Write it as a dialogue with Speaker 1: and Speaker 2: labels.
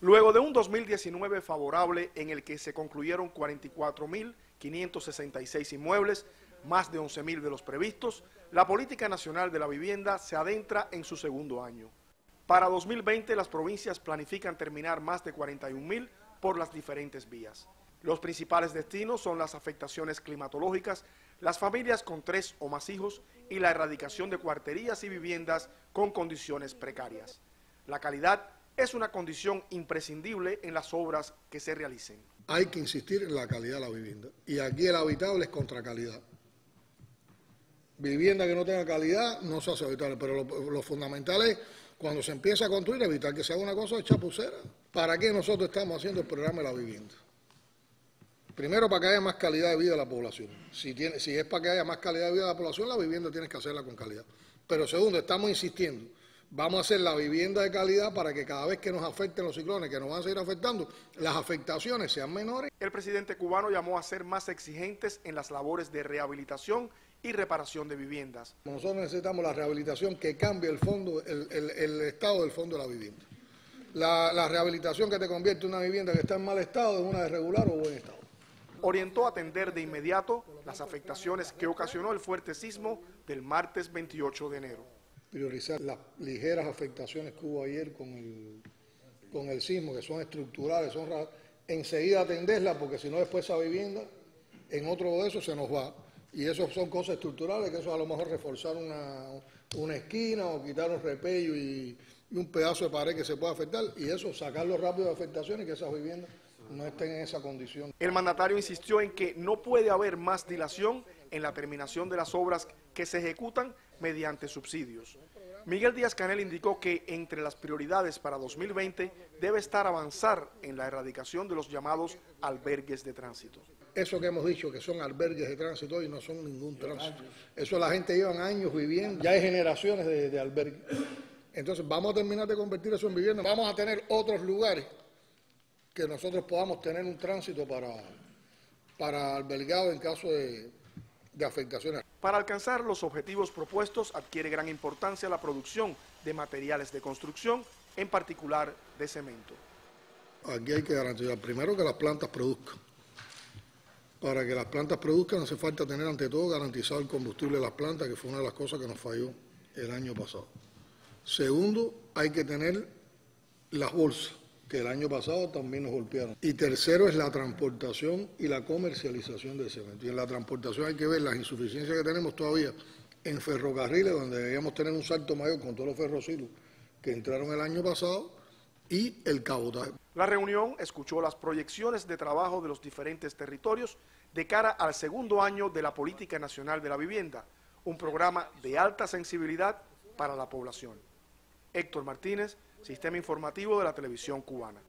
Speaker 1: Luego de un 2019 favorable en el que se concluyeron 44.566 inmuebles, más de 11.000 de los previstos, la Política Nacional de la Vivienda se adentra en su segundo año. Para 2020 las provincias planifican terminar más de 41.000 por las diferentes vías. Los principales destinos son las afectaciones climatológicas, las familias con tres o más hijos y la erradicación de cuarterías y viviendas con condiciones precarias. La calidad es una condición imprescindible en las obras que se realicen.
Speaker 2: Hay que insistir en la calidad de la vivienda y aquí el habitable es contra calidad. Vivienda que no tenga calidad no se hace habitable, pero lo, fundamental es cuando se empieza a construir evitar que se haga una cosa de chapucera. ¿Para qué nosotros estamos haciendo el programa de la vivienda? Primero, para que haya más calidad de vida de la población. Si, si es para que haya más calidad de vida de la población, la vivienda tienes que hacerla con calidad. Pero segundo, estamos insistiendo Vamos a hacer la vivienda de calidad para que cada vez que nos afecten los ciclones, que nos van a seguir afectando, las afectaciones sean menores.
Speaker 1: El presidente cubano llamó a ser más exigentes en las labores de rehabilitación y reparación de viviendas.
Speaker 2: Nosotros necesitamos la rehabilitación que cambie el fondo, el, estado del fondo de la vivienda. La, la rehabilitación que te convierte en una vivienda que está en mal estado en una de regular o buen estado
Speaker 1: orientó a atender de inmediato las afectaciones que ocasionó el fuerte sismo del martes 28 de enero
Speaker 2: priorizar las ligeras afectaciones que hubo ayer con el, con el sismo, que son estructurales, son raras, enseguida atenderlas, porque si no después esa vivienda, en otro de esos se nos va. Y eso son cosas estructurales, que eso a lo mejor reforzar una, esquina o quitar un repello y, un pedazo de pared que se pueda afectar, y eso, sacarlo rápido de afectaciones y que esas viviendas no estén en esa condición.
Speaker 1: El mandatario insistió en que no puede haber más dilación en la terminación de las obras que se ejecutan mediante subsidios. Miguel Díaz Canel indicó que entre las prioridades para 2020 debe estar avanzar en la erradicación de los llamados albergues de tránsito.
Speaker 2: Eso que hemos dicho que son albergues de tránsito hoy no son ningún tránsito. Eso la gente lleva años viviendo, ya hay generaciones de, albergues. Entonces vamos a terminar de convertir eso en vivienda. Vamos a tener otros lugares que nosotros podamos tener un tránsito para, para albergado en caso de afectaciones.
Speaker 1: Para alcanzar los objetivos propuestos adquiere gran importancia la producción de materiales de construcción, en particular de cemento.
Speaker 2: Aquí hay que garantizar primero que las plantas produzcan. Para que las plantas produzcan hace falta tener ante todo garantizado el combustible de las plantas, que fue una de las cosas que nos falló el año pasado. Segundo, hay que tener las bolsas que el año pasado también nos golpearon. Y tercero es la transportación y la comercialización del cemento. Y en la transportación hay que ver las insuficiencias que tenemos todavía en ferrocarriles, donde deberíamos tener un salto mayor con todos los ferrocilos que entraron el año pasado, y el cabotaje.
Speaker 1: La reunión escuchó las proyecciones de trabajo de los diferentes territorios de cara al segundo año de la Política Nacional de la Vivienda, un programa de alta sensibilidad para la población. Héctor Martínez, Sistema Informativo de la Televisión Cubana.